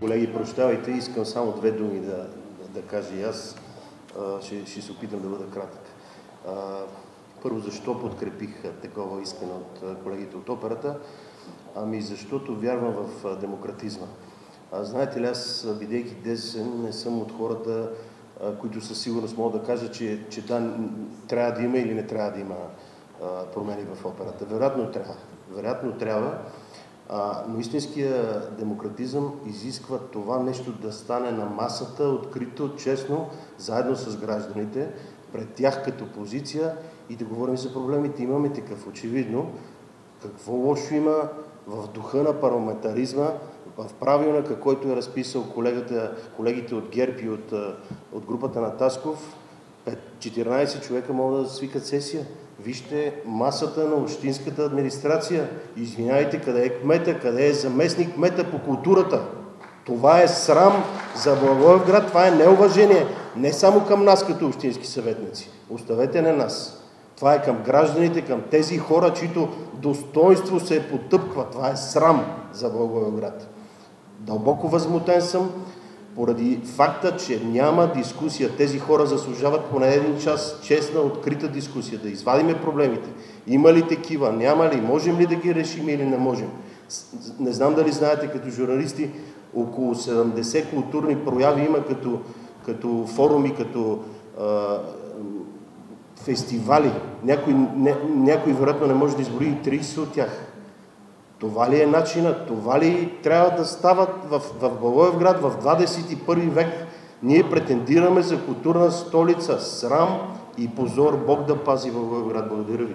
Колеги, прощавайте, искам само две думи да, да, кажа и аз. А, ще, ще се опитам да бъда кратък. А, първо, защо подкрепих такова искане от колегите от операта? Ами защото вярвам в демократизма. А, знаете ли, аз, бидейки десен, не съм от хората, а, които със сигурност могат да кажат, че, че да, трябва да има или не трябва да има а, промени в операта. Вероятно трябва. Вероятно трябва. А, но истинския демократизъм изисква това нещо да стане на масата, открито, честно, заедно с гражданите, пред тях като позиция и да говорим за проблемите. Имаме такъв, очевидно. Какво лошо има в духа на парламентаризма, в правилника, който е разписал колегата, колегите от ГЕРБ и от, от групата на Тасков, 14 човека могат да свикат сесия. Вижте масата на общинската администрация. Извинявайте, къде е кмета, къде е заместник кмета по културата. Това е срам за Благоевград, това е неуважение не само към нас като общински съветници. Оставете на нас. Това е към гражданите, към тези хора, чието достоинство се потъпква. Това е срам за Благоевград. Дълбоко възмутен съм поради факта, че няма дискусия. Тези хора заслужават поне един час честна, открита дискусия, да извадиме проблемите. Има ли такива, няма ли, можем ли да ги решим или не можем. Не знам дали знаете като журналисти, около 70 културни прояви има като, като форуми, като а, фестивали. Някой, не, някой вероятно не може да избори и 30 от тях. Това ли е начина? Това ли трябва да стават в, в Благоевград в 21 век? Ние претендираме за културна столица. Срам и позор. Бог да пази Благоевград. Благодаря ви.